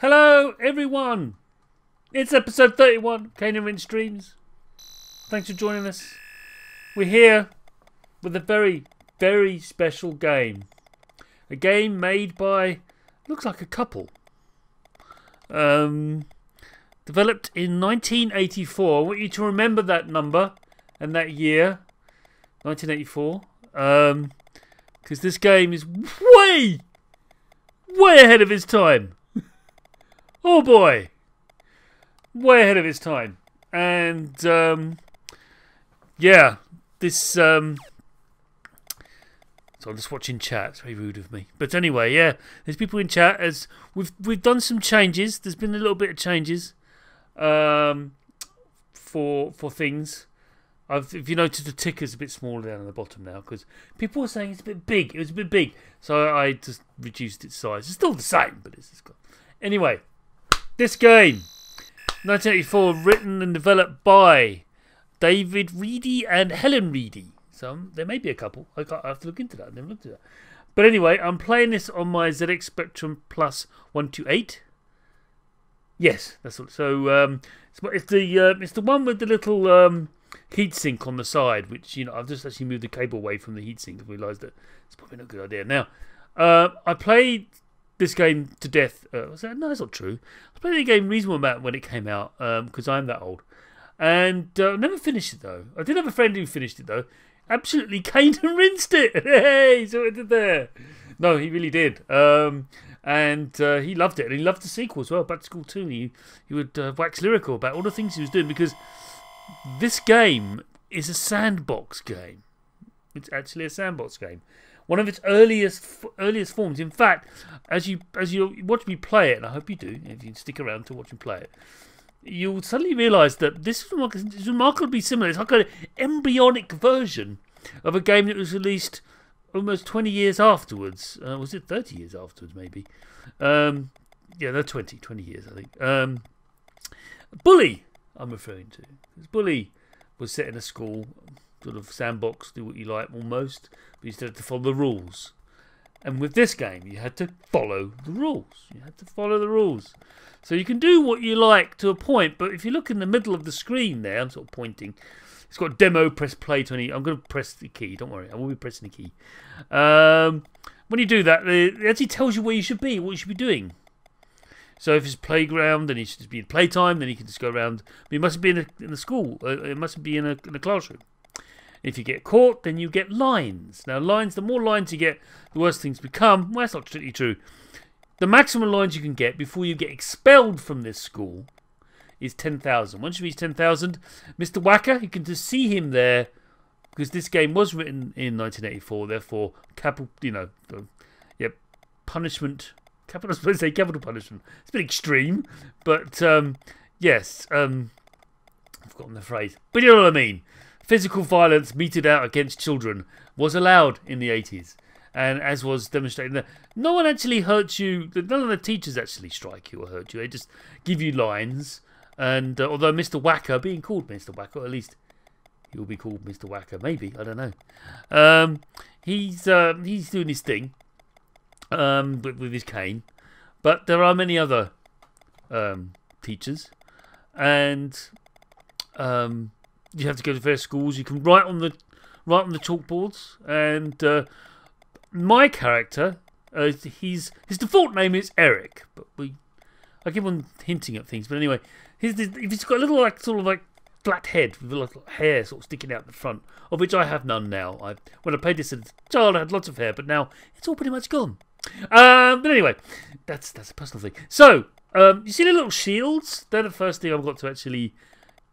Hello, everyone. It's episode 31, Cane Rinse Streams. Thanks for joining us. We're here with a very, very special game. A game made by, looks like a couple. Um, developed in 1984. I want you to remember that number and that year, 1984. Um, because this game is way, way ahead of its time. Oh boy, way ahead of its time. And um, yeah, this. Um, so I'm just watching chat. It's very rude of me. But anyway, yeah, there's people in chat. As we've we've done some changes. There's been a little bit of changes um, for for things. I've, if you notice, the ticker's a bit smaller down at the bottom now because people were saying it's a bit big. It was a bit big, so I just reduced its size. It's still the same, but it's just. Anyway, this game, 1984, written and developed by David Reidy and Helen Reidy. So there may be a couple. I, got, I have to look into that. I never looked at that. But anyway, I'm playing this on my ZX Spectrum Plus 128. Yes, that's all. So um, it's, it's the uh, it's the one with the little um, heatsink on the side, which you know I've just actually moved the cable away from the heatsink and realised that it's probably not a good idea. Now, uh, I played this game to death. Uh, was that? No, that's not true. I played the game reasonable amount when it came out because um, I'm that old, and uh, never finished it though. I did have a friend who finished it though. Absolutely caned and rinsed it. Hey, so it did there. No, he really did. Um, and uh, he loved it, and he loved the sequel as well. Back to Skool Two. He he would uh, wax lyrical about all the things he was doing because this game is a sandbox game. It's actually a sandbox game. One of its earliest earliest forms. In fact, as you as you watch me play it, and I hope you do, if you stick around to watch me play it, you'll suddenly realise that this is remarkably similar. It's like an embryonic version of a game that was released almost 20 years afterwards. Uh, was it 30 years afterwards, maybe? Um, yeah, no, 20, 20 years, I think. Um, Bully, I'm referring to. Bully was set in a school, sort of sandbox, do what you like almost, but you still had to follow the rules. And with this game, you had to follow the rules. You had to follow the rules. So you can do what you like to a point, but if you look in the middle of the screen there, I'm sort of pointing, it's got demo, press play 20. I'm going to press the key, don't worry, I will be pressing the key. Um, when you do that, it actually tells you where you should be, what you should be doing. So if it's playground, then you should be in playtime. Then you can just go around. But you mustn't be in a, in a school. Uh, it mustn't be in a, in a classroom. If you get caught, then you get lines. Now, lines. The more lines you get, the worse things become. Well, that's not strictly true. The maximum lines you can get before you get expelled from this school is 10,000. Once you reach 10,000, Mr. Wacker, you can just see him there because this game was written in 1984. Therefore, capital, you know, yeah, punishment capital, I suppose say capital punishment. It's a bit extreme, but um, yes, um, I've forgotten the phrase, but you know what I mean. Physical violence meted out against children was allowed in the 80s, and as was demonstrated, no one actually hurts you. None of the teachers actually strike you or hurt you. They just give you lines. And uh, although Mr. Wacker, being called Mr. Wacker, at least he'll be called Mr. Wacker, maybe I don't know. Um, he's uh, he's doing his thing, um, with, with his cane. But there are many other um, teachers, and um, you have to go to various schools. You can write on the write on the chalkboards, and uh, my character, uh, he's his default name is Eric, but we I keep on hinting at things. But anyway, he's he's got a little like sort of like flat head with a little hair sort of sticking out the front, of which I have none now. I when I played this as a child, I had lots of hair, but now it's all pretty much gone. Um, but anyway, that's that's a personal thing. So, um, you see the little shields? They're the first thing I've got to actually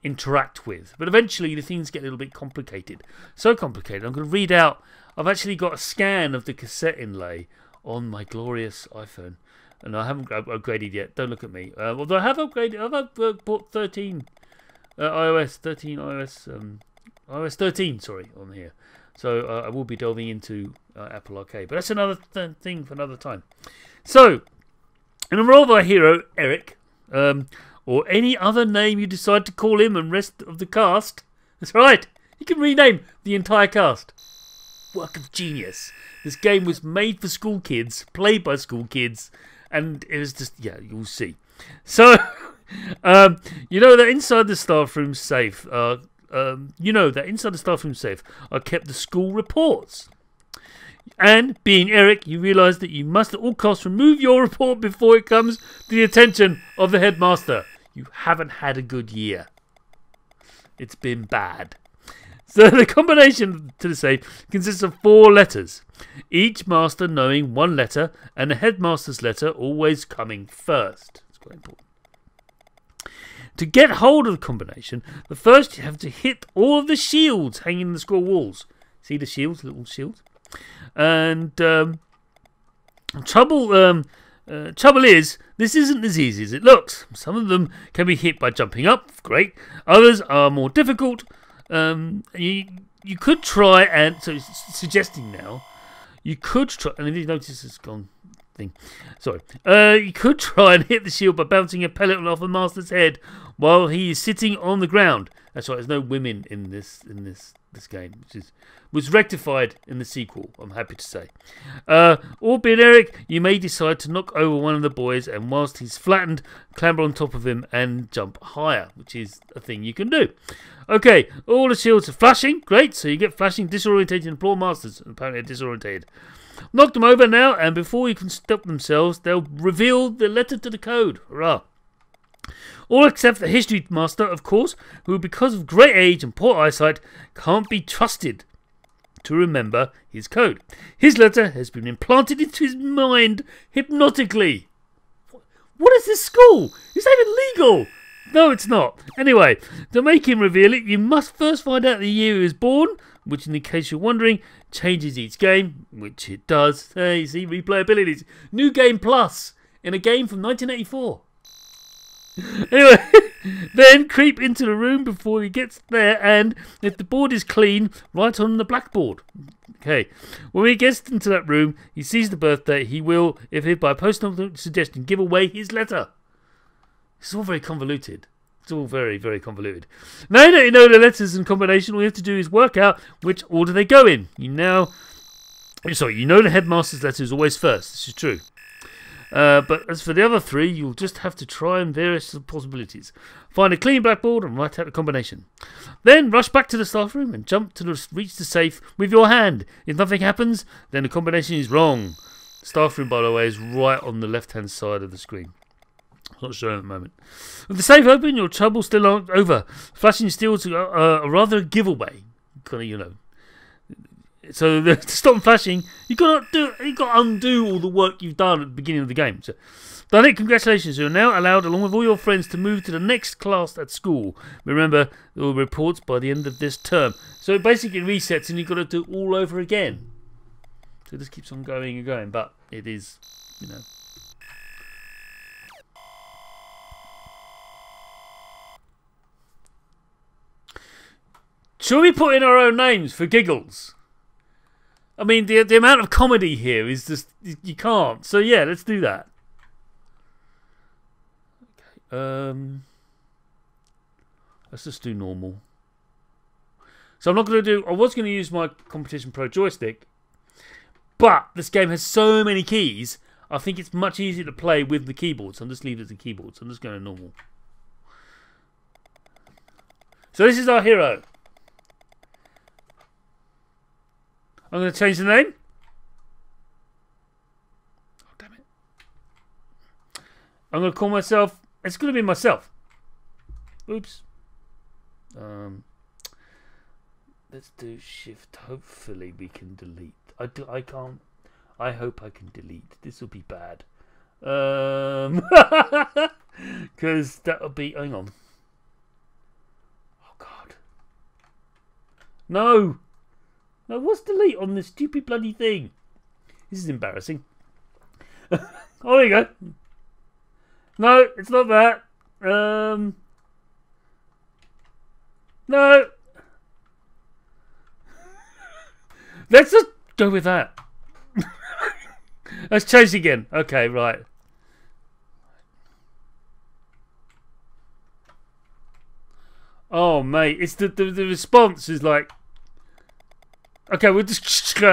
interact with. But eventually, the things get a little bit complicated. So complicated, I'm going to read out. I've actually got a scan of the cassette inlay on my glorious iPhone. And I haven't upgraded yet. Don't look at me. Uh, although I have upgraded. I've uh, bought 13 uh, iOS 13 iOS um, iOS 13 sorry on here. So uh, I will be delving into uh, Apple Arcade. But that's another th thing for another time. So, in the role of our hero, Eric, um, or any other name you decide to call him and rest of the cast, that's right, you can rename the entire cast. Work of genius. This game was made for school kids, played by school kids, and it was just yeah, you'll see. So, um, you know that inside the staff room safe, uh, um, you know that inside the staff room safe are kept the school reports. And being Eric, you realise that you must at all costs remove your report before it comes to the attention of the headmaster. You haven't had a good year. It's been bad. So the combination to the safe consists of four letters, each master knowing one letter, and the headmaster's letter always coming first. It's quite important. To get hold of the combination, the first you have to hit all of the shields hanging in the school walls. See the shields, little shields? And um, trouble, um, uh, trouble is, this isn't as easy as it looks. Some of them can be hit by jumping up, great. Others are more difficult. Um, you you could try and so suggesting now, you could try. And if you notice, it's gone thing. Sorry. Uh, you could try and hit the shield by bouncing a pellet off the master's head while he is sitting on the ground. That's right. There's no women in this in this this game, which is was rectified in the sequel. I'm happy to say. Uh, or being Eric, you may decide to knock over one of the boys, and whilst he's flattened, clamber on top of him and jump higher, which is a thing you can do. Okay, all the shields are flashing. Great. So you get flashing, disorientated, and floor masters. Apparently, disorientated. Knock them over now, and before you can stop themselves, they'll reveal the letter to the code. Hurrah! All except the history master, of course, who, because of great age and poor eyesight, can't be trusted to remember his code. His letter has been implanted into his mind hypnotically. What is this school? Is that even legal? No, it's not. Anyway, to make him reveal it, you must first find out the year he was born, which, in the case you're wondering, changes each game, which it does. Hey, see, replayability. New Game Plus in a game from 1984. Anyway, then creep into the room before he gets there, and if the board is clean, write on the blackboard. Okay, when he gets into that room, he sees the birthday. He will, if he by a personal suggestion, give away his letter. It's all very convoluted. It's all very, very convoluted. Now that you know the letters and combination, all you have to do is work out which order they go in. You now, sorry, you know the headmaster's letter is always first. This is true. Uh, but as for the other three, you'll just have to try and various possibilities. Find a clean blackboard and write out the combination. Then rush back to the staff room and jump to the, reach the safe with your hand. If nothing happens, then the combination is wrong. Staff room, by the way, is right on the left-hand side of the screen. Not showing at the moment. With the safe open, your trouble still over. Flashing steel to a rather giveaway. Kind of, you know. So to stop flashing, you got to do, you got to undo all the work you've done at the beginning of the game. So, done it. Congratulations! You are now allowed, along with all your friends, to move to the next class at school. Remember, there will be reports by the end of this term. So it basically resets, and you've got to do all over again. So this keeps on going and going, but it is, you know. Shall we put in our own names for giggles? I mean, the the amount of comedy here is just you can't. So yeah, let's do that. Okay. Um. Let's just do normal. So I'm not going to do. I was going to use my competition pro joystick, but this game has so many keys. I think it's much easier to play with the keyboard. So I'm just leaving it as keyboard. So I'm just going to normal. So this is our hero. I'm going to change the name. Oh, damn it. I'm going to call myself. It's going to be myself. Oops. Um, let's do shift. Hopefully we can delete. I, do, I can't. I hope I can delete. This will be bad. Um, because that'll be. Hang on. Oh God. No. No, what's delete on this stupid bloody thing? This is embarrassing. oh, there you go. No, it's not that. Um, no. Let's just go with that. Let's change again. Okay, right. Oh, mate, it's the, the the response is like Okay, we'll just.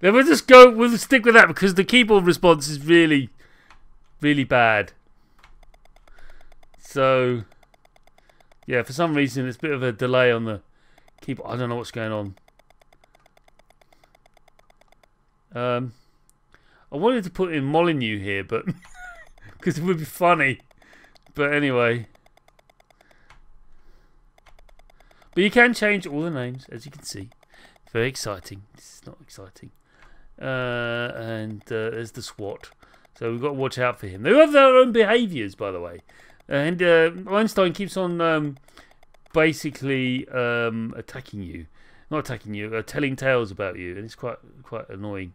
Then we'll just go. We'll stick with that because the keyboard response is really, really bad. So, yeah, for some reason it's a bit of a delay on the keyboard. I don't know what's going on. Um, I wanted to put in Molyneux here, but because it would be funny. But anyway. But you can change all the names, as you can see. Very exciting. This is not exciting. Uh, and uh, there's the swot. So we've got to watch out for him. They have their own behaviours, by the way. And uh, Einstein keeps on um, basically um, attacking you. Not attacking you, uh, telling tales about you. And it's quite quite annoying.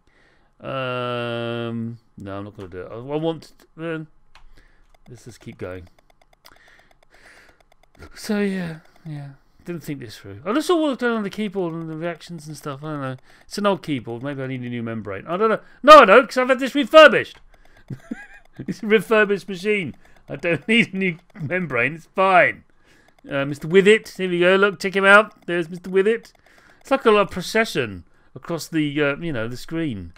Um, no, I'm not going to do it. I, I want... To, let's just keep going. So, yeah, yeah. Didn't think this through. I just saw what was going on the keyboard and the reactions and stuff. I don't know. It's an old keyboard. Maybe I need a new membrane. I don't know. No, I don't, because I've had this refurbished. it's a refurbished machine. I don't need a new membrane. It's fine. Uh, Mr. Withit. Here we go. Look, check him out. There's Mr. Withit. It's like a, a procession across the, uh, you know, the screen.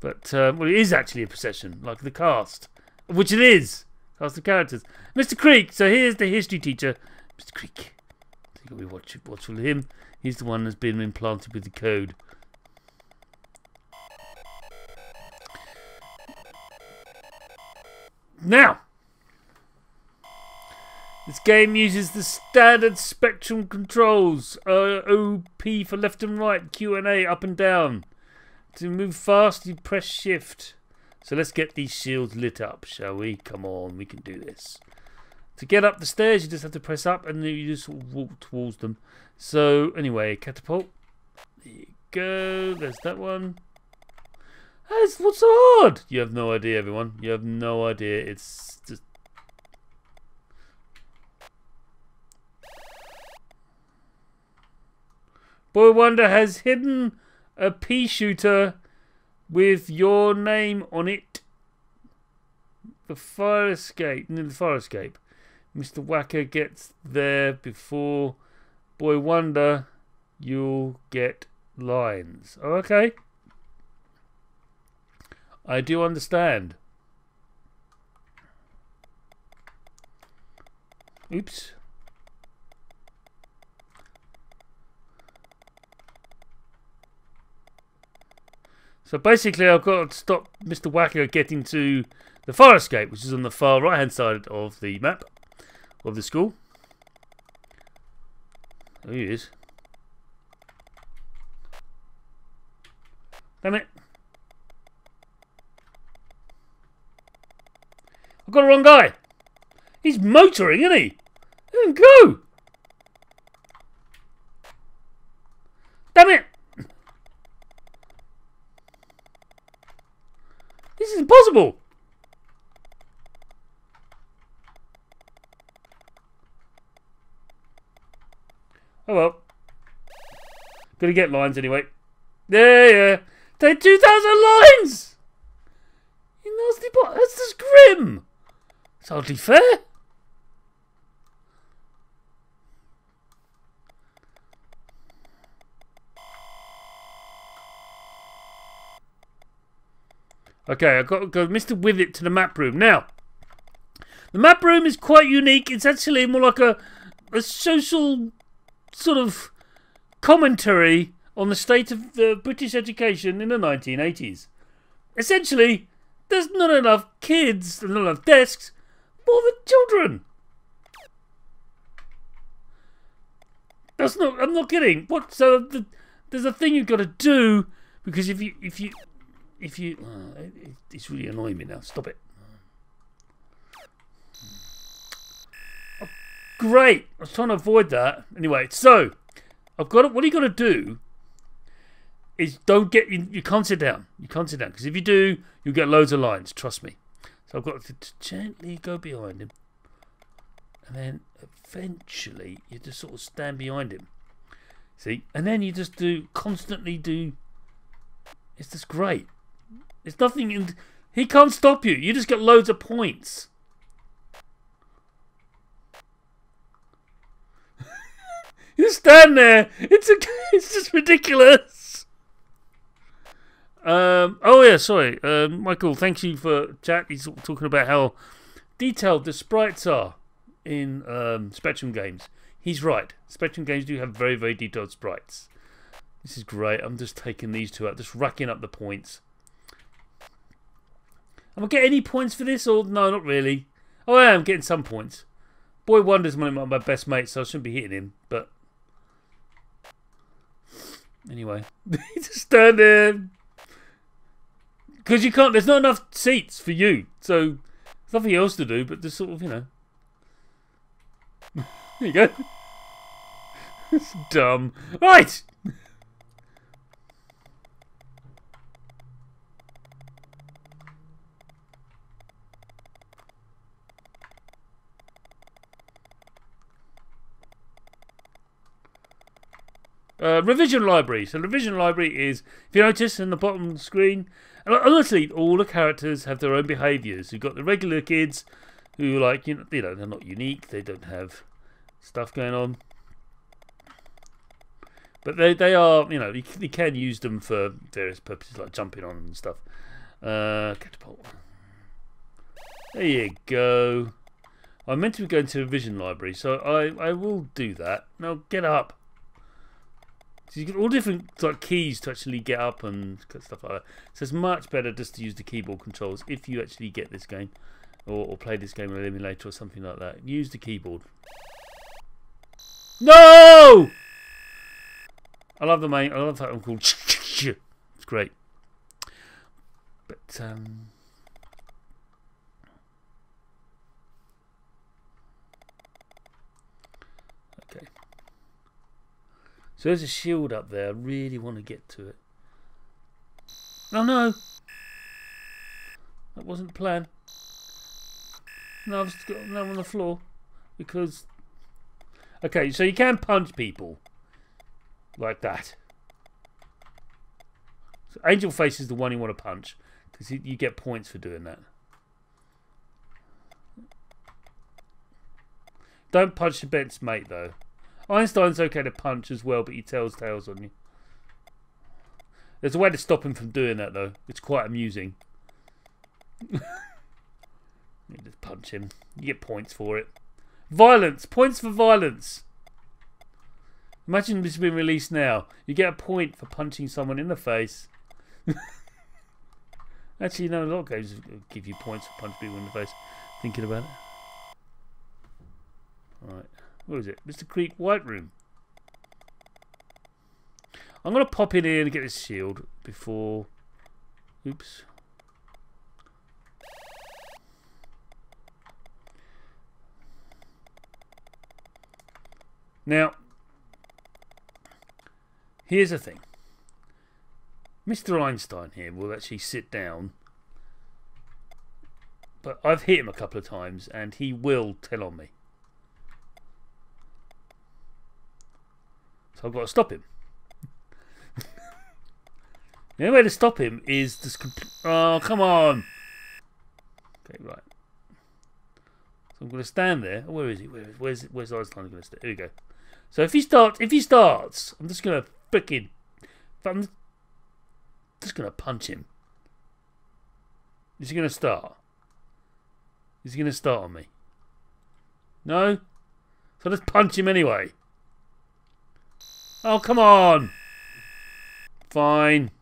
But, uh, well, it is actually a procession, like the cast. Which it is. Cast of characters. Mr. Creak. So here's the history teacher. Mr. Creak to be watch, watchful him. He's the one that's been implanted with the code. Now, this game uses the standard Spectrum controls. Uh, OP for left and right, Q and A up and down. To move fast, you press shift. So let's get these shields lit up, shall we? Come on, we can do this. To get up the stairs, you just have to press up and you just walk towards them. So, anyway, catapult. There you go. There's that one. That's, what's so hard? You have no idea, everyone. You have no idea. It's just... Boy Wonder has hidden a pea shooter with your name on it. The fire escape. The fire escape. Mr. Wacker gets there before Boy Wonder, you'll get lines. Okay. I do understand. Oops. So basically, I've got to stop Mr. Wacker getting to the fire escape, which is on the far right hand side of the map of the school. There he is. Damn it. I've got the wrong guy. He's motoring, isn't he? Let go. Damn it. This is impossible. Oh well. Gonna get lines anyway. Yeah, yeah. They 2,000 lines! You nasty bot. That's just grim. It's hardly fair. Okay, I've got to go Mr. Withit to the map room. Now, the map room is quite unique. It's actually more like a, a social sort of commentary on the state of the British education in the 1980s. Essentially, there's not enough kids, not enough desks for the children. That's not. I'm not kidding. What? So the, there's a thing you've got to do because if you if you if you uh, it, it's really annoying me now. Stop it. Great. I was trying to avoid that. Anyway, so I've got it. What you got to do is don't get you, you can't sit down. You can't sit down because if you do, you'll get loads of lines. Trust me. So I've got to gently go behind him, and then eventually you just sort of stand behind him. See, and then you just do constantly do. It's just great. It's nothing. In, he can't stop you. You just get loads of points. You stand there. It's a, it's just ridiculous. Um, oh yeah, sorry, um, Michael. Thank you for chat. He's talking about how detailed the sprites are in um, Spectrum games. He's right. Spectrum games do have very, very detailed sprites. This is great. I'm just taking these two out, just racking up the points. Am I getting any points for this? Or no, not really. Oh, I am getting some points. Boy Wonder's one of my best mates, so I shouldn't be hitting him. But anyway, just stand there because you can't. There's not enough seats for you, so there's nothing else to do. But just sort of, you know. there you go. it's dumb. Right. Uh, revision library. So revision library is, if you notice in the bottom the screen, honestly, all the characters have their own behaviours. You've got the regular kids who, like, you know, you know, they're not unique. They don't have stuff going on. But they, they are, you know, you, you can use them for various purposes, like jumping on and stuff. Uh, catapult. There you go. I'm meant to be going to a vision library, so I, I will do that. Now get up. So you get all different like keys to actually get up and stuff like that. So it's much better just to use the keyboard controls if you actually get this game or, or play this game on an emulator or something like that. Use the keyboard. No! I love the main. I love that one called. It's great. But um, So there's a shield up there. I really want to get to it. Oh no! That wasn't the plan. No, I've got no on the floor. Because... Okay, so you can punch people. Like that. So Angel Face is the one you want to punch. Because you get points for doing that. Don't punch the bench mate, though. Einstein's okay to punch as well, but he tells tales on you. There's a way to stop him from doing that, though. It's quite amusing. you just punch him. You get points for it. Violence! Points for violence! Imagine this being released now. You get a point for punching someone in the face. Actually, no, a lot of games give you points for punching people in the face. Thinking about it. Alright. Where is it? Mr. Creak White Room. I'm going to pop in here and get this shield before... Oops. Now, here's the thing. Mr. Einstein here will actually sit down. But I've hit him a couple of times and he will tell on me. So I've got to stop him. the only way to stop him is just. Oh, come on! Okay, right. So I'm going to stand there. Oh, where is he? Where, where's where's Einstein going to stay? Here we go. So if he starts, if he starts, I'm just going to freaking. I'm just going to punch him. Is he going to start? Is he going to start on me? No? So let's punch him anyway. Oh, come on. Fine.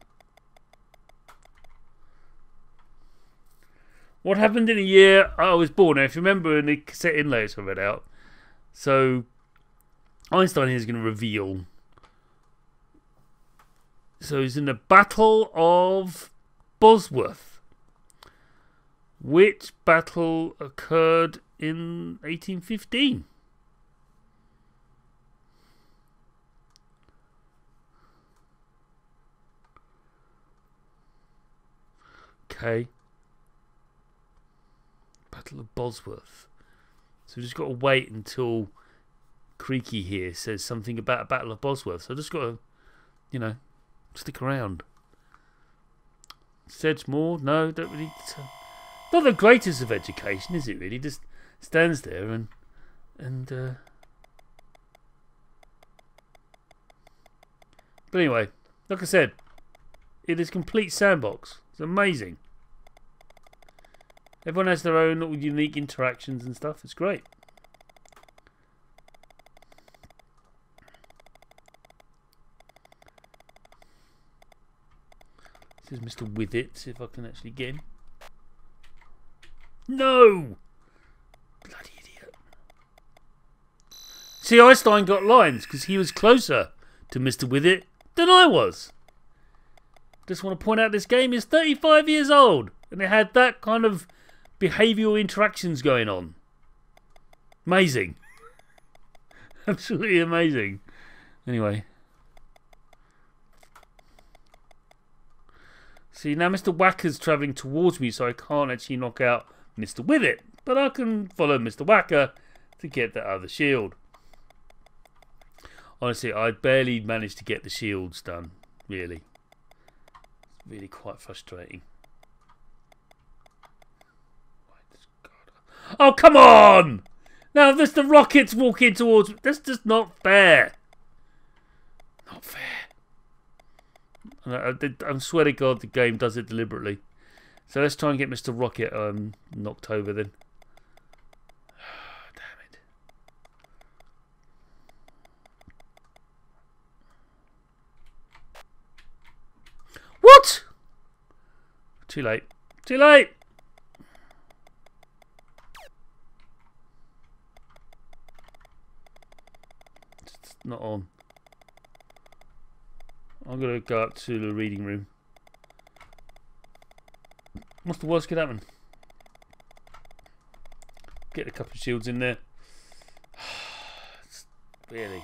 What happened in a year I was born? Now, if you remember in the cassette inlays I read out, so Einstein is going to reveal. So he's in the Battle of Bosworth. Which battle occurred in 1815? Okay. Battle of Bosworth. So we've just got to wait until Creaky here says something about a Battle of Bosworth. So I've just got to, you know, stick around. Sedgemoor? No, don't really. Not the greatest of education, is it really? Just stands there and. and uh, but anyway, like I said, It is complete sandbox. It's amazing. Everyone has their own little unique interactions and stuff. It's great. This is Mr. Withit. See if I can actually get him. No! Bloody idiot. See, Einstein got lines because he was closer to Mr. Withit than I was. Just want to point out this game is 35 years old and it had that kind of behavioural interactions going on. Amazing. Absolutely amazing. Anyway. See, now Mr. Wacker's travelling towards me, so I can't actually knock out Mr. Withit. But I can follow Mr. Wacker to get that other shield. Honestly, I barely managed to get the shields done, really. It's really quite frustrating. Oh, come on! Now, there's the rockets walking towards me. That's just not fair. Not fair. I, I, I swear to God, the game does it deliberately. So let's try and get Mr. Rockitt um, knocked over then. What? Too late. Too late! It's not on. I'm going to go up to the reading room. What's the worst could happen? Get a couple of shields in there. really.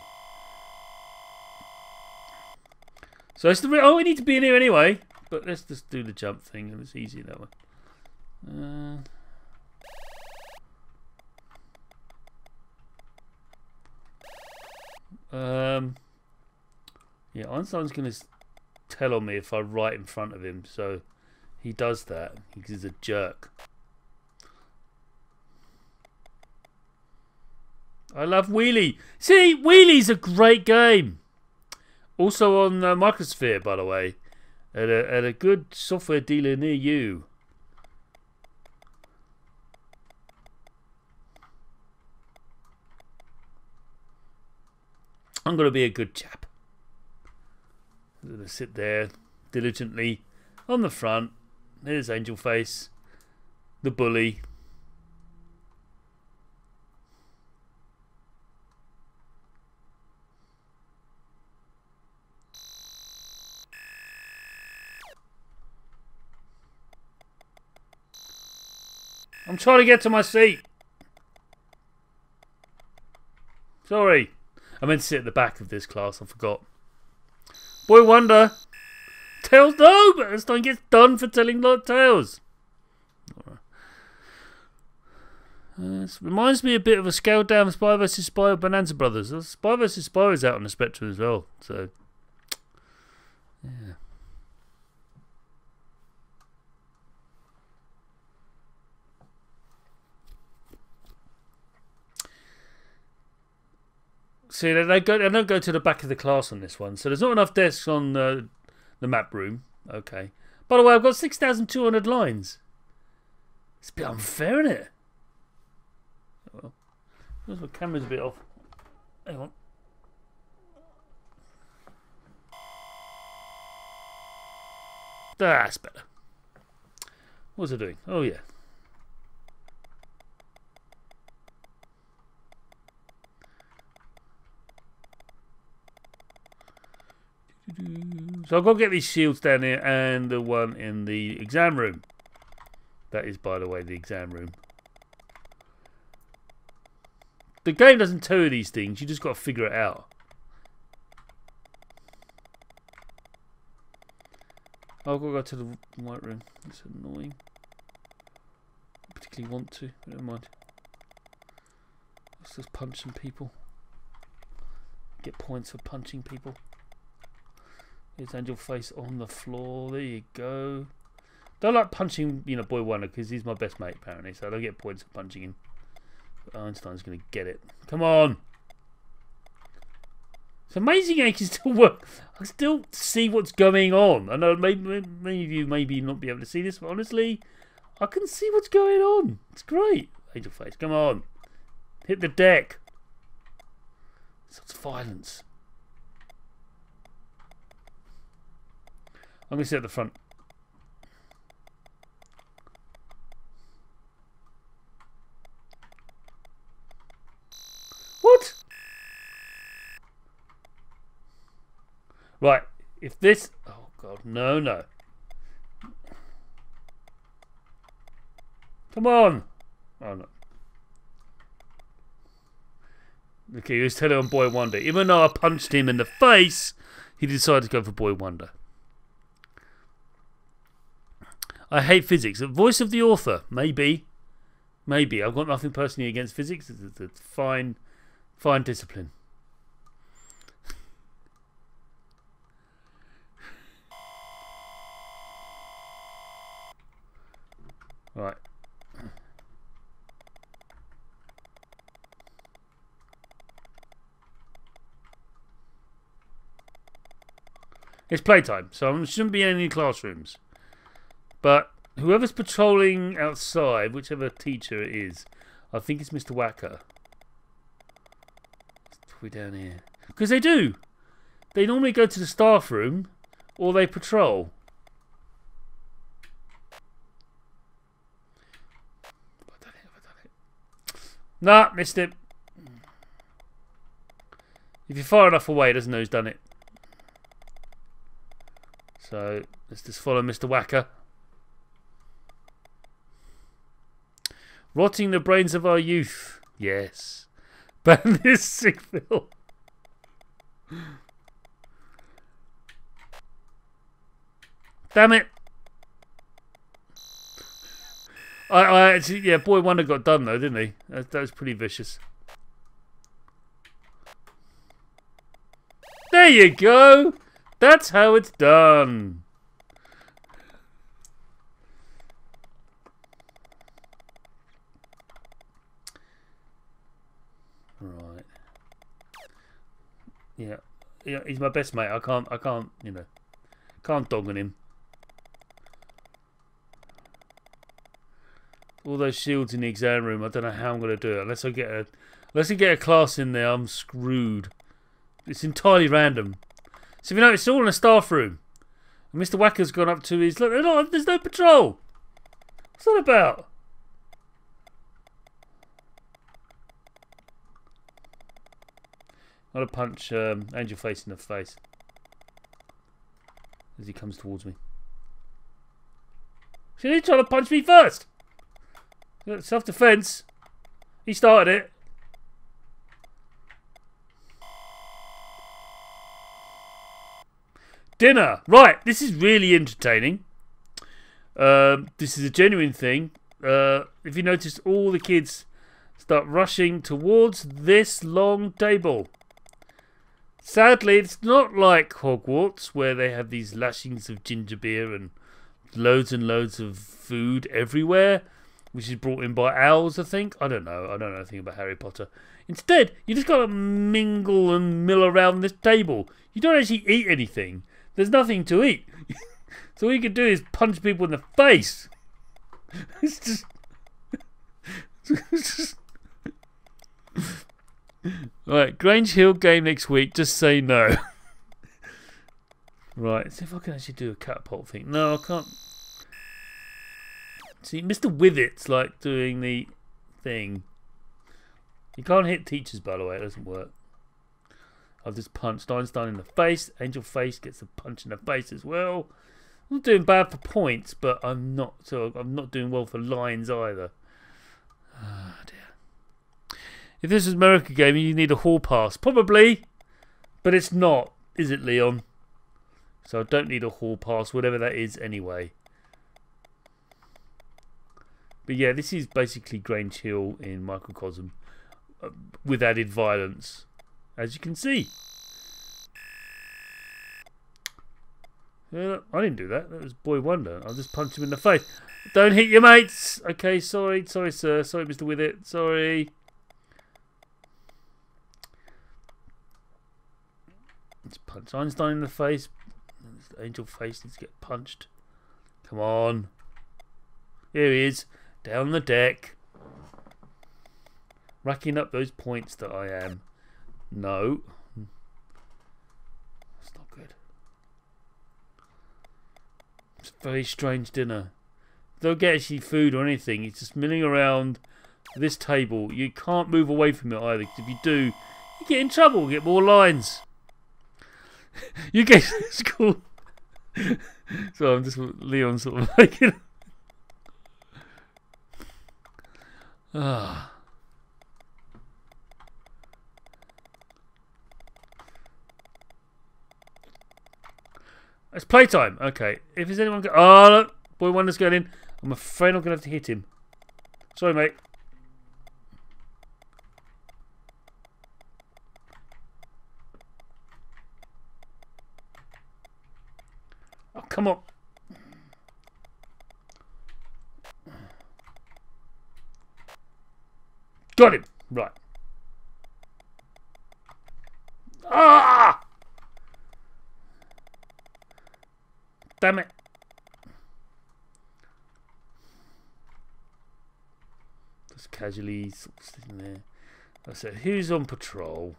So it's the oh we need to be in here anyway. But let's just do the jump thing and it's easy that way. Uh, um yeah, Einstein's gonna tell on me if I right in front of him, so he does that. He's a jerk. I love Wheelie. See, Wheelie's a great game. Also on uh, Microsphere, by the way, at a, at a good software dealer near you. I'm going to be a good chap. I'm going to sit there diligently on the front, there's Angel Face, the bully. I'm trying to get to my seat. Sorry. I meant to sit at the back of this class, I forgot. Boy Wonder tales. No, but Einstein gets done for telling lot tales. Uh, this reminds me a bit of a scaled down Spy vs Spy of Bonanza Brothers. Spy vs Spy is out on the Spectrum as well, so yeah. See, they go. They don't go to the back of the class on this one, so there's not enough desks on uh, the map room. Okay. By the way, I've got 6,200 lines. It's a bit unfair, isn't it? Well, my camera's a bit off. Hang on. That's better. What was I doing? Oh, yeah. So I've got to get these shields down here and the one in the exam room. That is, by the way, the exam room. The game doesn't tell you these things. You just got to figure it out. I've got to go to the white room. It's annoying. I particularly want to, but never mind. Let's just punch some people. Get points for punching people. Here's Angel Face on the floor. There you go. Don't like punching, you know, Boy Wonder because he's my best mate apparently, so I don't get points for punching him. But Einstein's going to get it. Come on! It's amazing I can still work. I still see what's going on. I know maybe, many of you maybe not be able to see this, but honestly, I can see what's going on. It's great. Angel face, come on. Hit the deck. Such violence. I'm going to sit at the front. What? Right, if this... Oh, God, no, no. Come on! Oh, no. Okay, he was telling on Boy Wonder. Even though I punched him in the face, he decided to go for Boy Wonder. I hate physics. The voice of the author, maybe. Maybe. I've got nothing personally against physics. It's a fine, fine discipline. Right. It's playtime, so there shouldn't be any classrooms. But whoever's patrolling outside, whichever teacher it is, I think it's Mr. Wacker. We down here because they do. They normally go to the staff room or they patrol. Nah, missed it. If you're far enough away, it doesn't know who's done it. So let's just follow Mr. Wacker. Rotting the brains of our youth. Yes. Ban this sick film. Damn it. I, I actually, yeah, Boy Wonder got done though, didn't he? That, that was pretty vicious. There you go. That's how it's done. Right. Yeah. Yeah, he's my best mate. I can't I can't, you know. Can't dog on him. All those shields in the exam room, I don't know how I'm gonna do it. Unless I get a unless I get a class in there, I'm screwed. It's entirely random. So if you know it's all in a staff room. Mr. Wacker's gone up to his... Look, there's no patrol. What's that about? To punch um, Angel Face in the face. As he comes towards me. See, he's trying to punch me first. Self-defense. He started it. Dinner. Right, this is really entertaining. Uh, this is a genuine thing. Uh, if you notice, all the kids start rushing towards this long table. Sadly, it's not like Hogwarts, where they have these lashings of ginger beer and loads and loads of food everywhere, which is brought in by owls, I think. I don't know. I don't know anything about Harry Potter. Instead, you just got to mingle and mill around this table. You don't actually eat anything. There's nothing to eat. so all you can do is punch people in the face. It's just. it's just right, Grange Hill game next week. Just say no. right, see if I can actually do a catapult thing. No, I can't. See, Mr. Withit's like doing the thing. You can't hit teachers, by the way. It doesn't work. I've just punched Einstein in the face. Angel Face gets a punch in the face as well. I'm not doing bad for points, but I'm not so I'm not doing well for lines either. Oh dear. If this was America game, you need a hall pass. Probably. But it's not, is it, Leon? So I don't need a hall pass, whatever that is anyway. But yeah, this is basically Grange Hill in Microcosm uh, with added violence as you can see. Uh, I didn't do that. That was Boy Wonder. I'll just punch him in the face. Don't hit your mates. Okay, sorry. Sorry, sir. Sorry, Mr. Withit. Sorry. Let's punch Einstein in the face. Angel face needs to get punched. Come on. Here he is. Down the deck. Racking up those points that I am. No. That's not good. It's a very strange dinner. Don't get actually food or anything. It's just milling around this table. You can't move away from it either. Because if you do, you get in trouble. Get more lines. you get to school. so I'm just Leon sort of making. ah. It's playtime. Okay. If there's anyone... Go oh, look. Boy Wander's going in. I'm afraid I'm going to have to hit him. Sorry, mate. Come on. Got him. Right. Ah! Damn it. Just casually sitting there. I said, who's on patrol?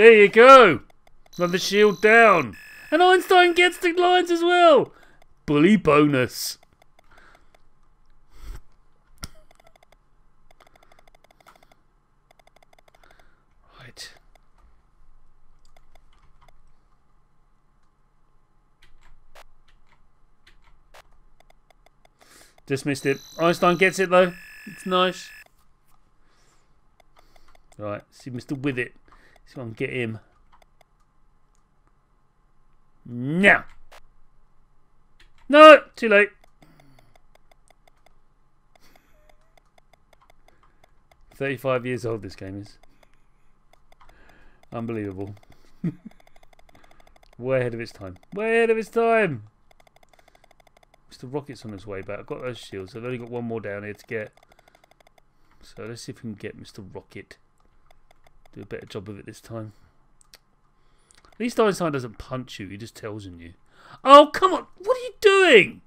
There you go. Another shield down. And Einstein gets the lines as well. Bully bonus. Right. Dismissed it. Einstein gets it though. It's nice. Right, see Mr. Withit. If I can get him. Now! No, too late. Thirty-five years old. This game is unbelievable. Way ahead of its time. Way ahead of its time. Mr. Rockitt's on his way back. I've got those shields. I've only got one more down here to get. So let's see if we can get Mr. Rockitt. Do a better job of it this time. At least Einstein doesn't punch you, he just tells on you. Oh, come on! What are you doing?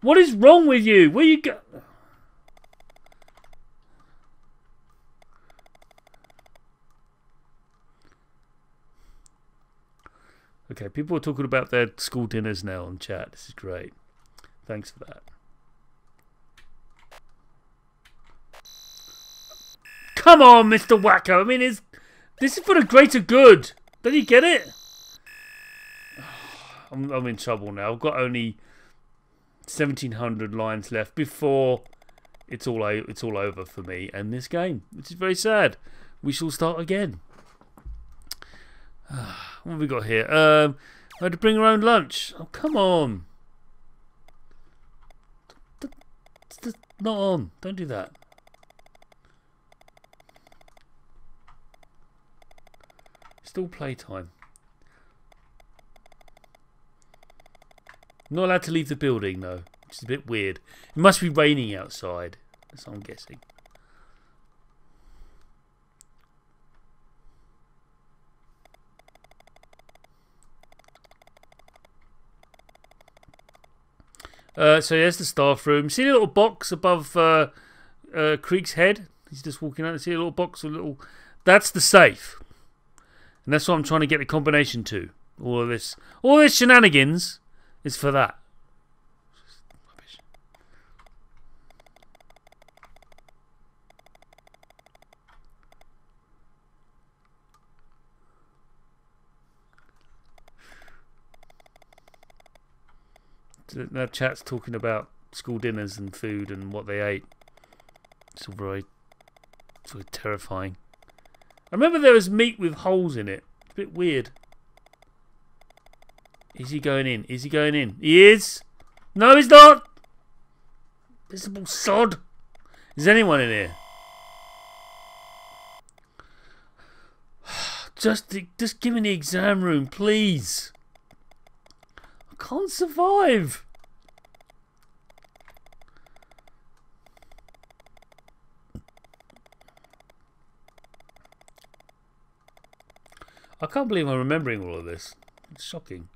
What is wrong with you? Where you go? Okay, people are talking about their school dinners now on chat. This is great. Thanks for that. Come on, Mr. Wacko. I mean, it's, this is for the greater good. Don't you get it? I'm, I'm in trouble now. I've got only 1,700 lines left before it's all it's all over for me and this game, which is very sad. We shall start again. what have we got here? Um, I had to bring our own lunch. Oh, come on. Not on. Don't do that. Still playtime. Not allowed to leave the building though, which is a bit weird. It must be raining outside. That's what I'm guessing. Uh, so here's the staff room. See a little box above uh, uh, Creak's head? He's just walking out. See a little box, a little. That's the safe. And that's what I'm trying to get the combination to. All this, all this shenanigans is for that. That chat's talking about school dinners and food and what they ate. It's all very, of terrifying. I remember there was meat with holes in it. It's a bit weird. Is he going in? Is he going in? He is! No, he's not! Visible sod! Is anyone in here? Just, just give me the exam room, please. I can't survive. I can't believe I'm remembering all of this. It's shocking.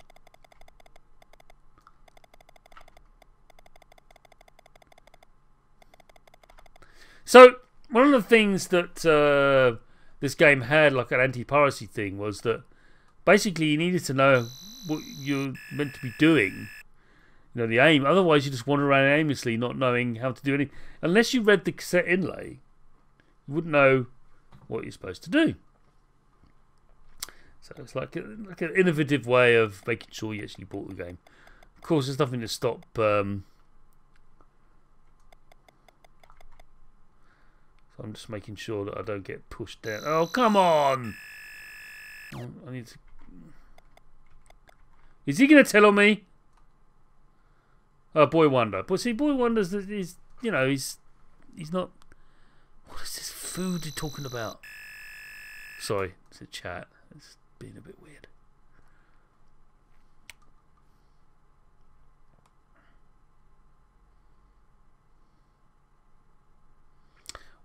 So, one of the things that uh, this game had, like an anti piracy thing, was that basically you needed to know what you're meant to be doing. You know, the aim. Otherwise, you just wander around aimlessly, not knowing how to do anything. Unless you read the cassette inlay, you wouldn't know what you're supposed to do. So it's like, a, like an innovative way of making sure you actually bought the game. Of course, there's nothing to stop. Um, so I'm just making sure that I don't get pushed down. Oh, come on! I need to. Is he going to tell on me? Oh, Boy Wander. But see, Boy Wander's he's you know he's he's not. What is this food you're talking about? Sorry, it's a chat. It's being a bit weird.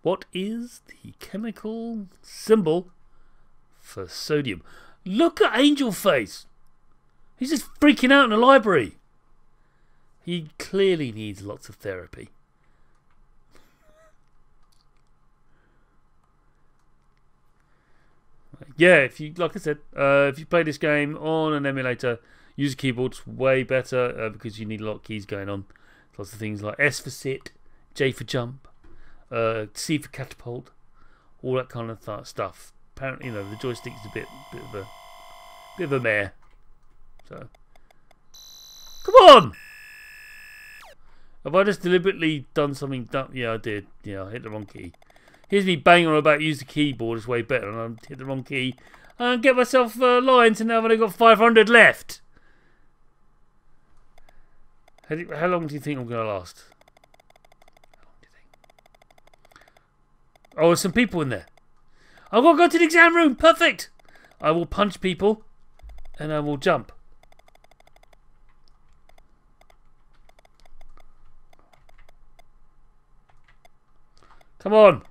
What is the chemical symbol for sodium? Look at Angel Face! He's just freaking out in the library. He clearly needs lots of therapy. Yeah, if you like I said, uh, if you play this game on an emulator, use a keyboard. It's way better uh, because you need a lot of keys going on. Lots of things like S for sit, J for jump, uh, C for catapult, all that kind of th stuff. Apparently, you know, the joystick is a bit, bit of a, bit of a mare. So, come on! Have I just deliberately done something dumb? Yeah, I did. Yeah, I hit the wrong key. Here's me banging on about use the keyboard. It's way better. And I hit the wrong key. And get myself uh, lines and now I've only got 500 left. How, do, how long do you think I'm going to last? Oh, there's some people in there. I've got to go to the exam room. Perfect. I will punch people and I will jump. Come on.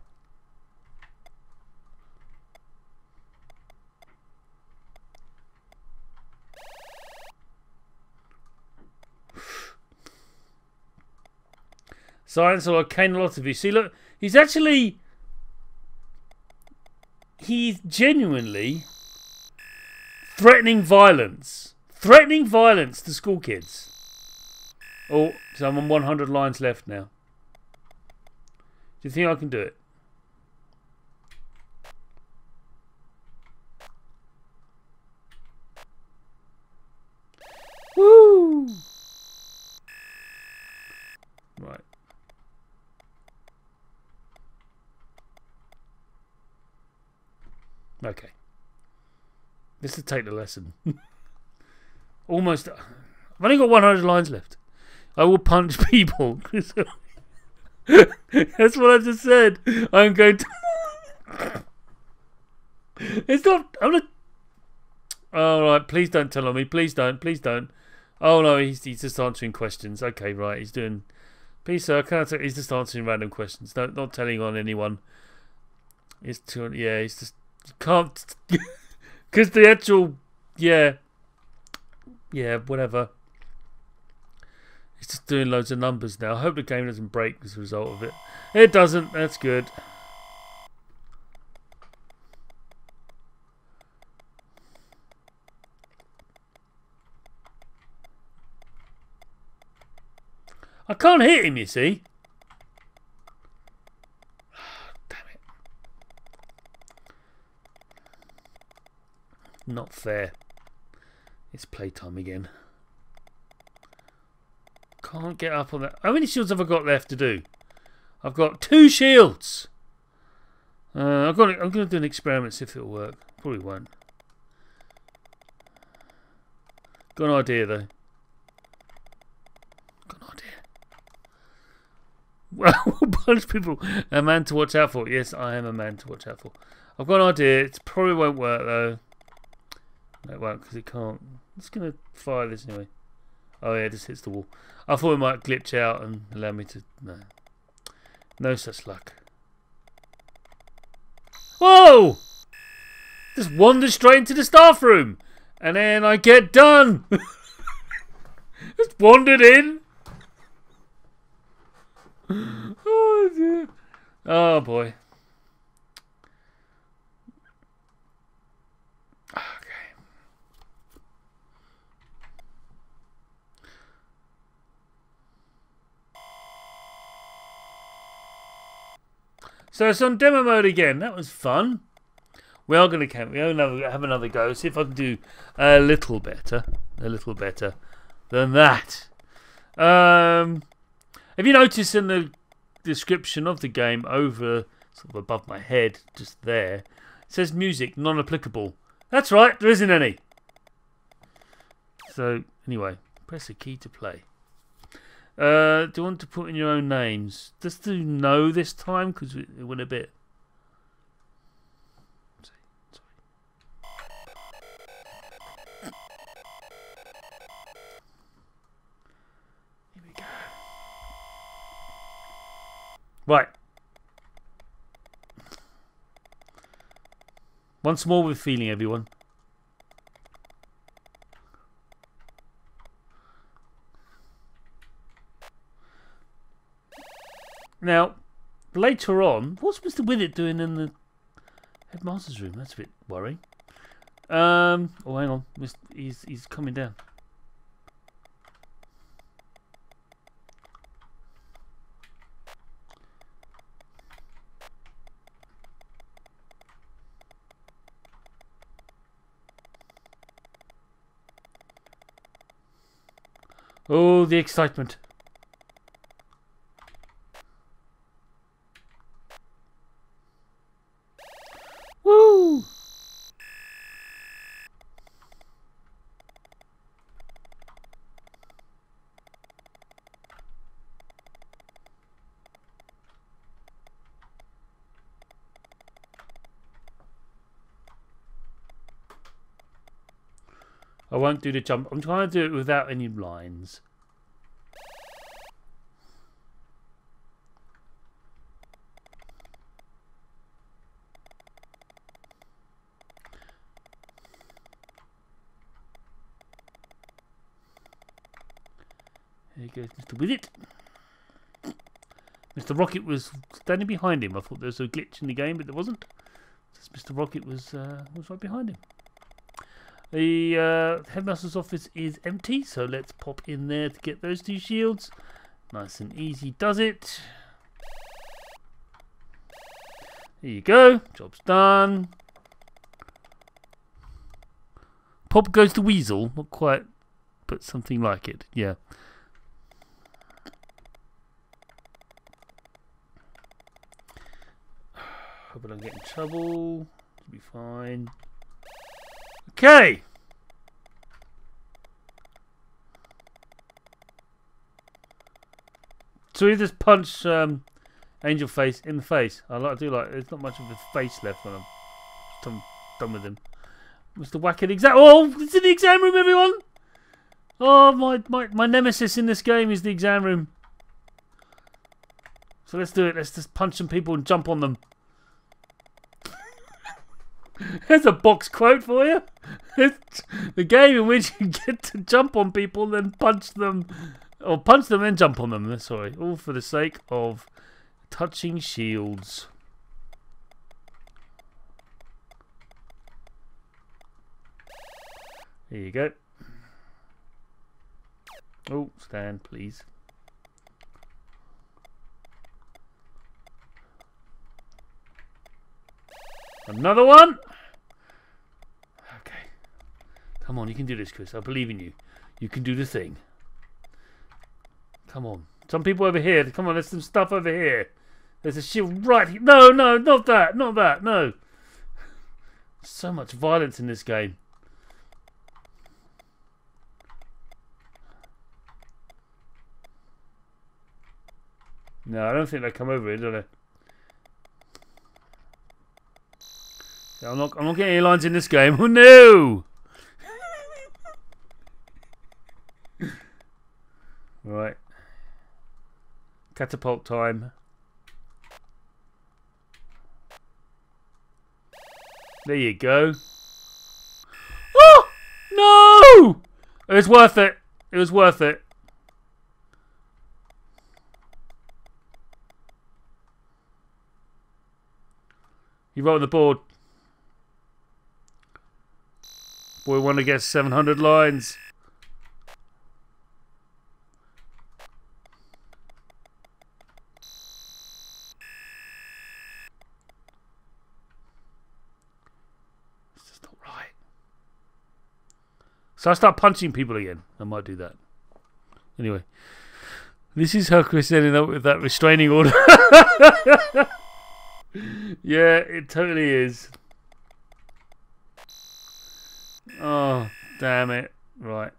Science or arcane a lot of you. See, look, he's actually. He's genuinely threatening violence. Threatening violence to school kids. Oh, so I'm on 100 lines left now. Do you think I can do it? Woo! Right. Okay. This will take the lesson. Almost. I've only got 100 lines left. I will punch people. That's what I just said. I'm going to. it's not. I'm not. All right. Please don't tell on me. Please don't. Please don't. Oh no, he's he's just answering questions. Okay, right. He's doing. Peace, sir. Can I tell, he's just answering random questions. No, not telling on anyone. He's too. Yeah, he's just can't. Because the actual. Yeah. Yeah. Whatever. He's just doing loads of numbers now. I hope the game doesn't break as a result of it. It doesn't. That's good. I can't hit him, you see. Not fair. It's playtime again. Can't get up on that. How many shields have I got left to do? I've got two shields. Uh, I've got. I'm going to do an experiment, see if it'll work. Probably won't. Got an idea though. Got an idea. Well, bunch people. A man to watch out for. Yes, I am a man to watch out for. I've got an idea. It probably won't work though. It won't because it can't. I'm going to fire this anyway. Oh yeah, it just hits the wall. I thought it might glitch out and allow me to... No. No such luck. Whoa! Just wander straight into the staff room. And then I get done. Just wandered in. Oh dear. Oh boy. So it's on demo mode again. That was fun. We are going to have another go. See if I can do a little better, a little better than that. Um, have you noticed in the description of the game over sort of above my head, just there, it says music non-applicable. That's right, there isn't any. So anyway, press the key to play. Uh, do you want to put in your own names? Just to know this time, because it went a bit. Here we go. Right. Once more with feeling, everyone. Now, later on, what's Mr. Withit doing in the headmaster's room? That's a bit worrying. Um, oh, hang on. He's, he's coming down. Oh, the excitement. Won't do the jump. I'm trying to do it without any lines. There goes Mr. Withit. Mr. Rockitt was standing behind him. I thought there was a glitch in the game, but there wasn't. Mr. Rockitt was uh, was right behind him. The uh, headmaster's office is empty, so let's pop in there to get those two shields. Nice and easy does it. There you go. Job's done. Pop goes the weasel. Not quite, but something like it. Yeah. Hope I don't get in trouble. Be fine. Okay. So we just punch um, Angel Face in the face. I like do like. There's not much of a face left when I'm done, done with him. Mr. Wackett exam. Oh, it's in the exam room, everyone. Oh, my, my my nemesis in this game is the exam room. So let's do it. Let's just punch some people and jump on them. There's a box quote for you. The game in which you get to jump on people, then punch them, or punch them and jump on them. Eh, sorry, all for the sake of touching shields. There you go. Oh, stand, please. Another one. Come on, you can do this, Chris. I believe in you. You can do the thing. Come on. Some people over here. Come on, there's some stuff over here. There's a shield right here. No, no, not that. Not that. No. So much violence in this game. No, I don't think they come over here, do they? I'm not. I'm not getting any lines in this game. Oh no! Right. Catapult time. There you go. Oh! No! It was worth it. It was worth it. You wrote on the board. Boy, want to get 700 lines. It's just not right. So I start punching people again. I might do that. Anyway. This is how Chris ended up with that restraining order. yeah, it totally is. Oh, damn it. Right.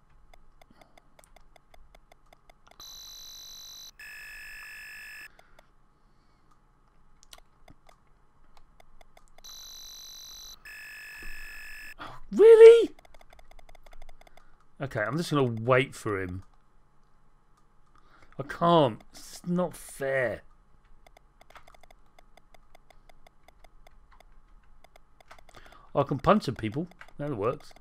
Really? Okay, I'm just going to wait for him. I can't. It's not fair. I can punch some people. That works.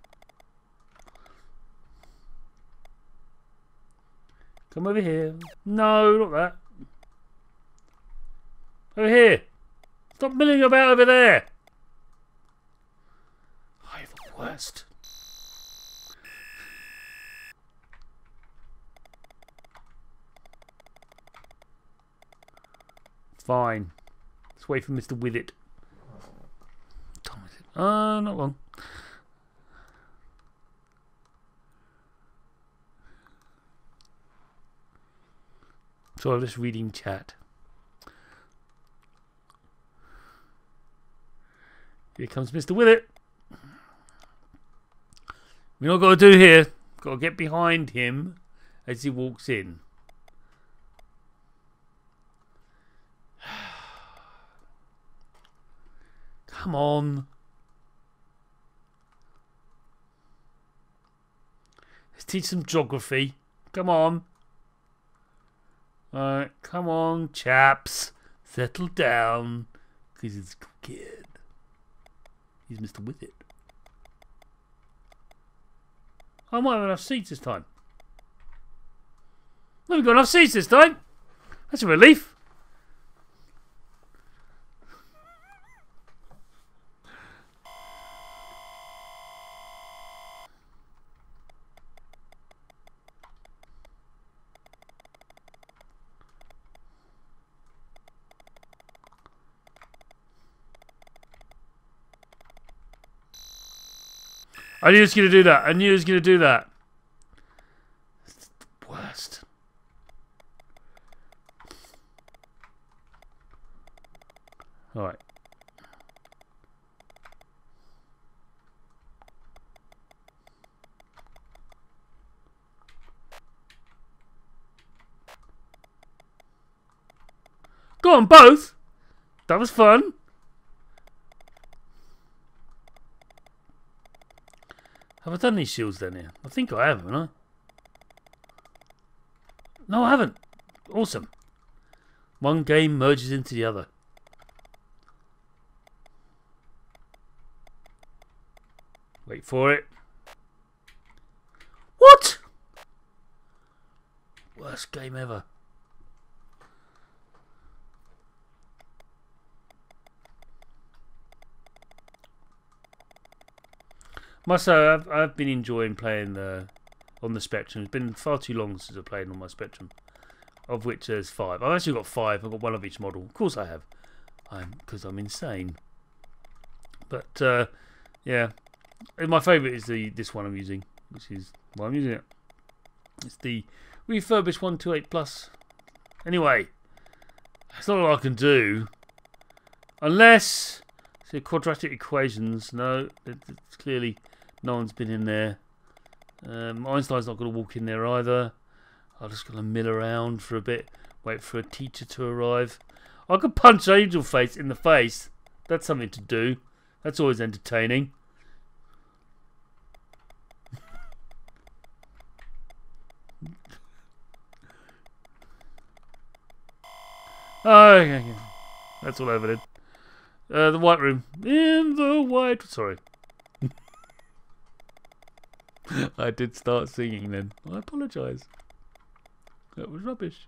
Come over here. No, not that. Over here. Stop milling about over there. I have the worst. Fine. Let's wait for Mr. Withit. Tom is it? Uh, not long. So I'm just reading chat. Here comes Mr. Withit. We know what got to do here. Got to get behind him as he walks in. Come on. Let's teach some geography. Come on. Alright, come on, chaps. Settle down. Because he's a kid. He's Mr. Withit. I might have enough seats this time. We've got enough seats this time. That's a relief. I knew he was going to do that. I knew he was going to do that. Worst. Alright. Go on, both. That was fun. Have I done these shields then here? I think I have, haven't I? No, I haven't. Awesome. One game merges into the other. Wait for it. What? Worst game ever. Must say, I've, I've been enjoying playing the on the Spectrum. It's been far too long since I've played on my Spectrum, of which there's five. I've actually got five. I've got one of each model. Of course I have, I'm because I'm insane. But uh, yeah, my favourite is the this one I'm using, which is why I'm using it. It's the refurbished 128 plus. Anyway, that's not all I can do, unless see quadratic equations. No, it's clearly no one's been in there. Um, Einstein's not going to walk in there either. I'm just going to mill around for a bit, wait for a teacher to arrive. I could punch Angel Face in the face. That's something to do. That's always entertaining. oh, okay. That's all over then. Uh, the white room. In the white. Sorry. I did start singing then. I apologise. That was rubbish.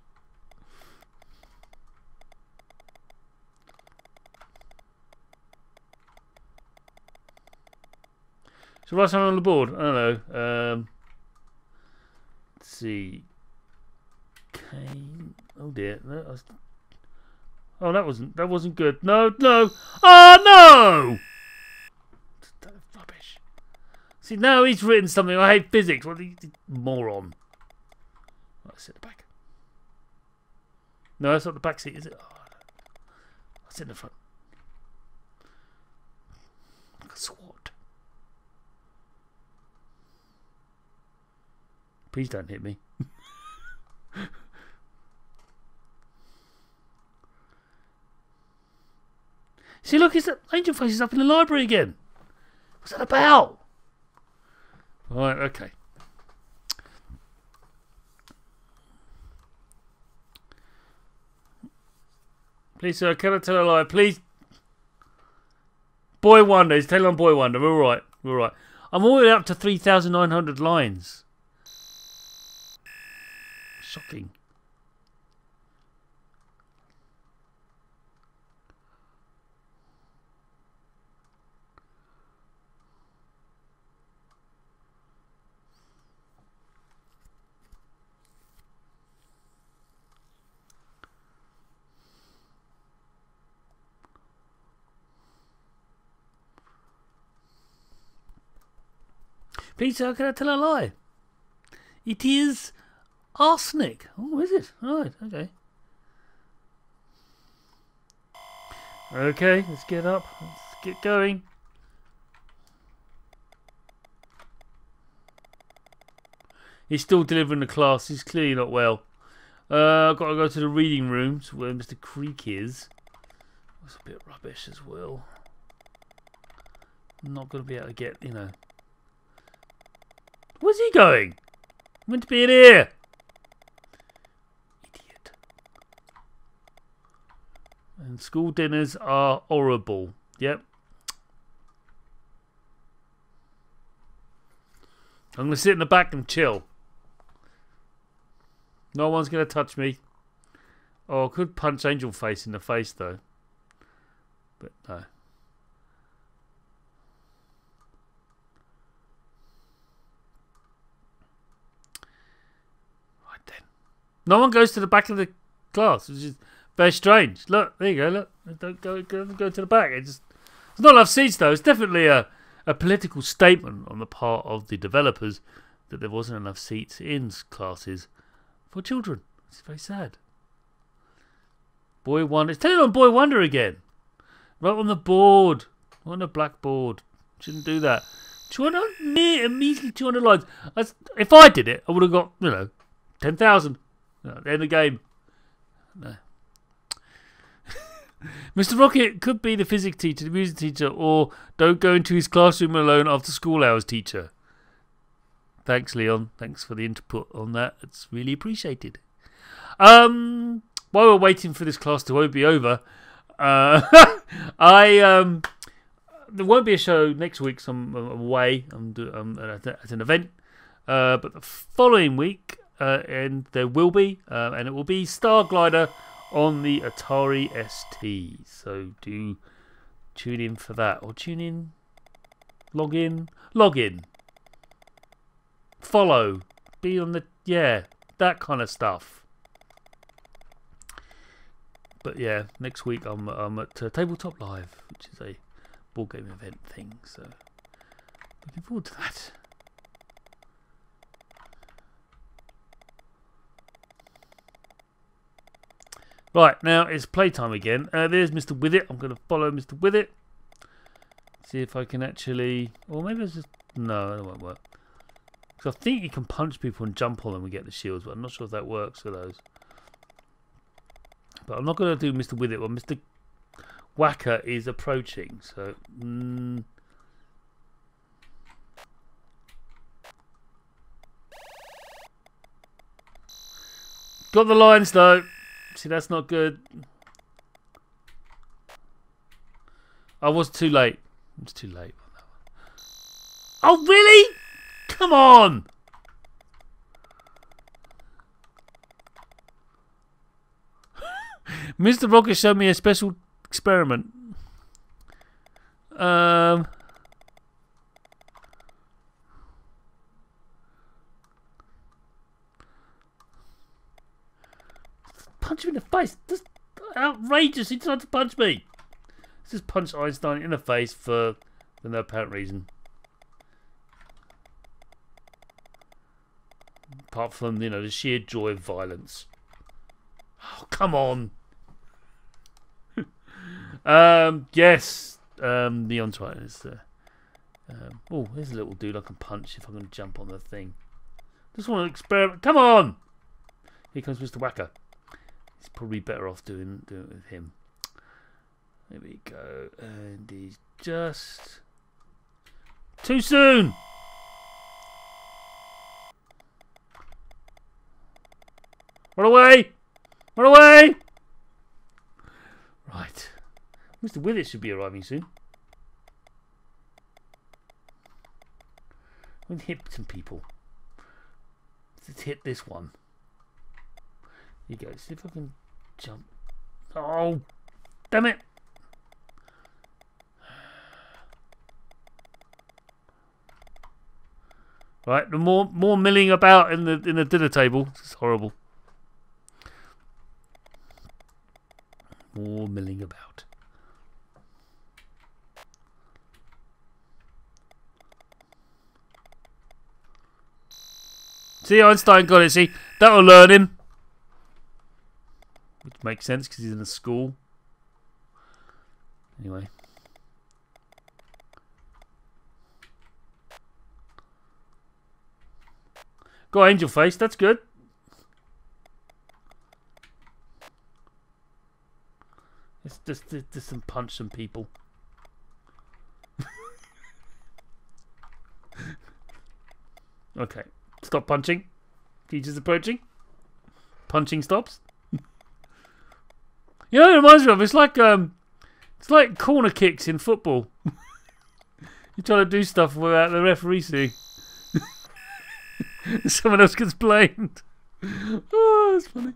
So write something on the board. I don't know. Um, let's see. Cane. Oh dear. No, was... Oh, that wasn't that wasn't good. No, no. Oh no! See, now he's written something. I hate physics. What the moron? Let's sit the back. No, that's not the back seat, is it? Oh, that's in the front. Like a swot. Please don't hit me. See, look, it's Angel Face is up in the library again. What's that about? Right, okay. Please, sir, can I tell a lie? Please. Boy Wander. He's telling on Boy Wander. We're all right. We're all right. I'm all the way up to 3,900 lines. Shocking. Peter, how can I tell a lie? It is arsenic. Oh, is it? Right, okay. Okay, let's get up. Let's get going. He's still delivering the class. He's clearly not well. Uh, I've got to go to the reading rooms where Mr. Creak is. That's a bit rubbish as well. I'm not going to be able to get, you know, Where's he going? Meant to be in here. Idiot. And school dinners are horrible. Yep. I'm going to sit in the back and chill. No one's going to touch me. Oh, I could punch Angel Face in the face, though. But no. No one goes to the back of the class, which is very strange. Look, there you go. Look, don't go go, go to the back. It's just, there's not enough seats though. It's definitely a a political statement on the part of the developers that there wasn't enough seats in classes for children. It's very sad. Boy Wander. It's telling on Boy Wander again. Right on the board. On the blackboard. Shouldn't do that. 200, near, measly 200 lines. if I did it, I would have got, you know, 10,000. No, end the game. No. Mr. Rockitt could be the physics teacher, the music teacher, or don't go into his classroom alone after school hours teacher. Thanks, Leon. Thanks for the input on that. It's really appreciated. Um, while we're waiting for this class to be over, uh, I um, there won't be a show next week. So I'm away. I'm, I'm at an event. Uh, but the following week, uh, and there will be, uh, and it will be Starglider on the Atari ST. So do tune in for that, or tune in, log in, log in, follow, be on the yeah, that kind of stuff. But yeah, next week I'm I'm at uh, Tabletop Live, which is a board game event thing. So looking forward to that. Right, now it's playtime again. Uh, there's Mr. Withit. I'm going to follow Mr. Withit. See if I can actually... Or maybe it's just... No, that won't work. Because I think you can punch people and jump on them and get the shields, but I'm not sure if that works for those. But I'm not going to do Mr. Withit. Well, Mr. Wacker is approaching, so... Mm, Got the lines though. See, that's not good. I was too late. It's too late on that one. Oh, really? Come on! Mr. Rockitt showed me a special experiment. Um. Punch him in the face. That's outrageous. He tried to punch me. Let's just punch Einstein in the face for, no apparent reason. Apart from, you know, the sheer joy of violence. Oh, come on. um, yes. Um, Neon Triton is there. Um, oh, there's a little dude I can punch if I'm going to jump on the thing. Just want to experiment. Come on! Here comes Mr. Wacker. He's probably better off doing, doing it with him. There we go. And he's just... Too soon! Run away! Run away! Right. Mr. Withit should be arriving soon. I'm hit some people. Let's hit this one. You go. See if I can jump. Oh, damn it! Right, the more more milling about in the in the dinner table. It's horrible. More milling about. See, Einstein got it. See, that'll learn him. Makes sense because he's in a school. Anyway. Got angel face, that's good. Let's just, just, just some punch some people. okay. Stop punching. Teacher's approaching. Punching stops. You know, it reminds me of it's like um, it's like corner kicks in football. you try to do stuff without the referee seeing. Someone else gets blamed. oh, that's funny.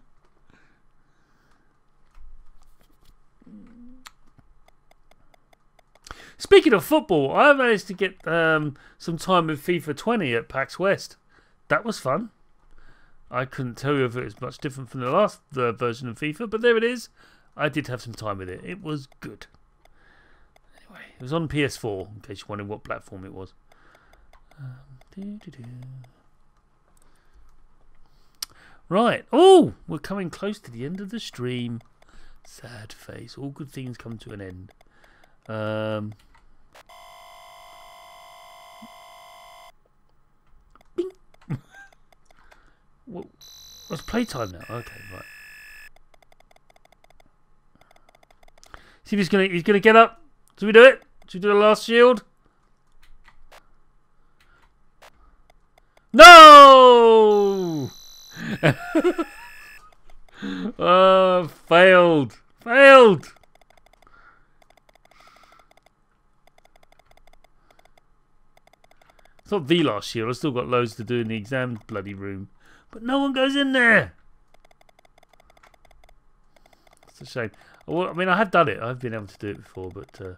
Speaking of football, I managed to get um, some time with FIFA 20 at PAX West that was fun. I couldn't tell you if it was much different from the last uh, version of FIFA, but there it is. I did have some time with it. It was good. Anyway, it was on PS4, in case you wondered what platform it was. Um, doo -doo -doo. Right. Oh, we're coming close to the end of the stream. Sad face. All good things come to an end. Um, What's playtime now? Okay, right. See if he's gonna he's gonna get up. Should we do it? Should we do the last shield? No! oh, failed. Failed. It's not the last shield. I've still got loads to do in the exam bloody room. But no one goes in there. It's a shame. Well, I mean, I have done it. I've been able to do it before, but uh,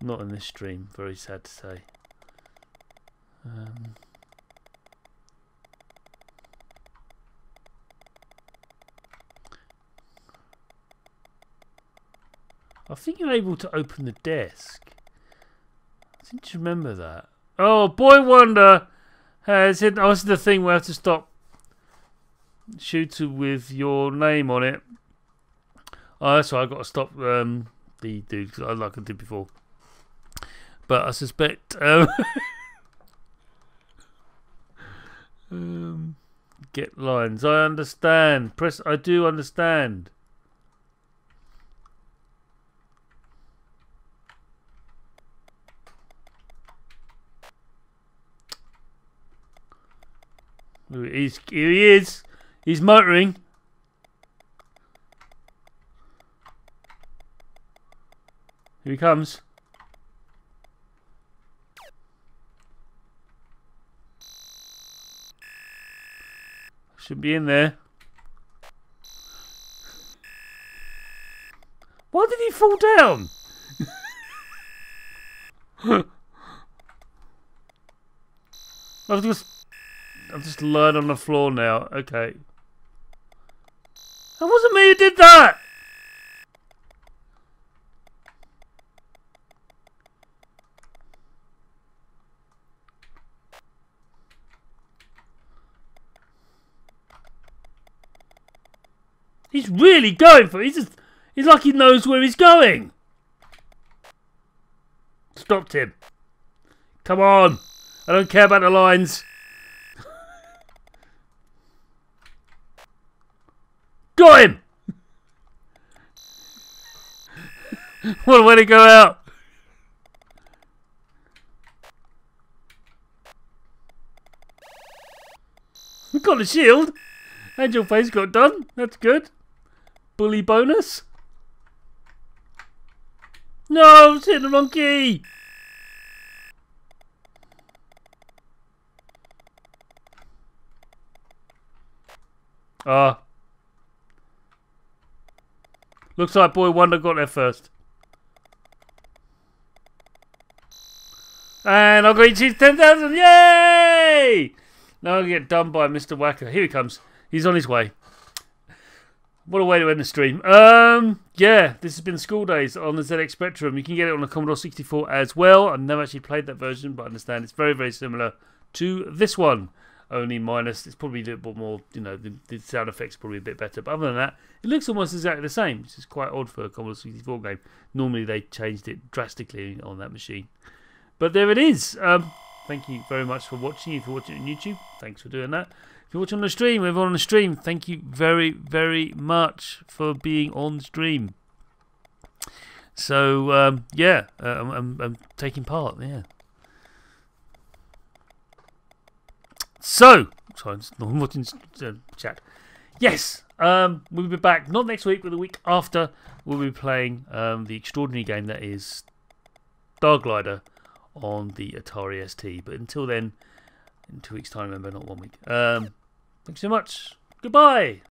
not in this stream. Very sad to say. Um, I think you're able to open the desk. I seem to remember that. Oh, Boy Wander has it. Oh, the thing where I have to stop shooter with your name on it. Oh, that's right. I got to stop um, the dude like I did before. But I suspect um, um, get lines. I understand. Press. I do understand. He's, here he is. He's motoring. Here he comes. Should be in there. Why did he fall down? I've just I've just laid on the floor now. Okay. That wasn't me who did that! Really going for it. He's just, he's like he knows where he's going. Stopped him. Come on. I don't care about the lines. Got him! what a way to go out. We got a shield. And your face got done. That's good. Bully bonus. No, it's hitting the wrong key. Ah. Looks like Boy Wander got there first. And I've got each 10,000. Yay! Now I get done by Mr. Wacker. Here he comes. He's on his way. What a way to end the stream. Um, yeah, this has been Skool Daze on the ZX Spectrum. You can get it on the Commodore 64 as well. I've never actually played that version, but I understand it's very, very similar to this one. Only minus, it's probably a little bit more, you know, the, the sound effects probably a bit better. But other than that, it looks almost exactly the same, which is quite odd for a Commodore 64 game. Normally they changed it drastically on that machine. But there it is. Um, thank you very much for watching. If you're watching on YouTube, thanks for doing that. If you're watching on the stream, everyone on the stream, thank you very, very much for being on stream. So, um, yeah, uh, I'm, I'm, I'm taking part, yeah. So, sorry, I'm watching uh, chat. Yes, um, we'll be back not next week, but the week after. We'll be playing um, the extraordinary game that is Starglider on the Atari ST. But until then, in two weeks' time, remember, not one week. Um, thanks so much. Goodbye.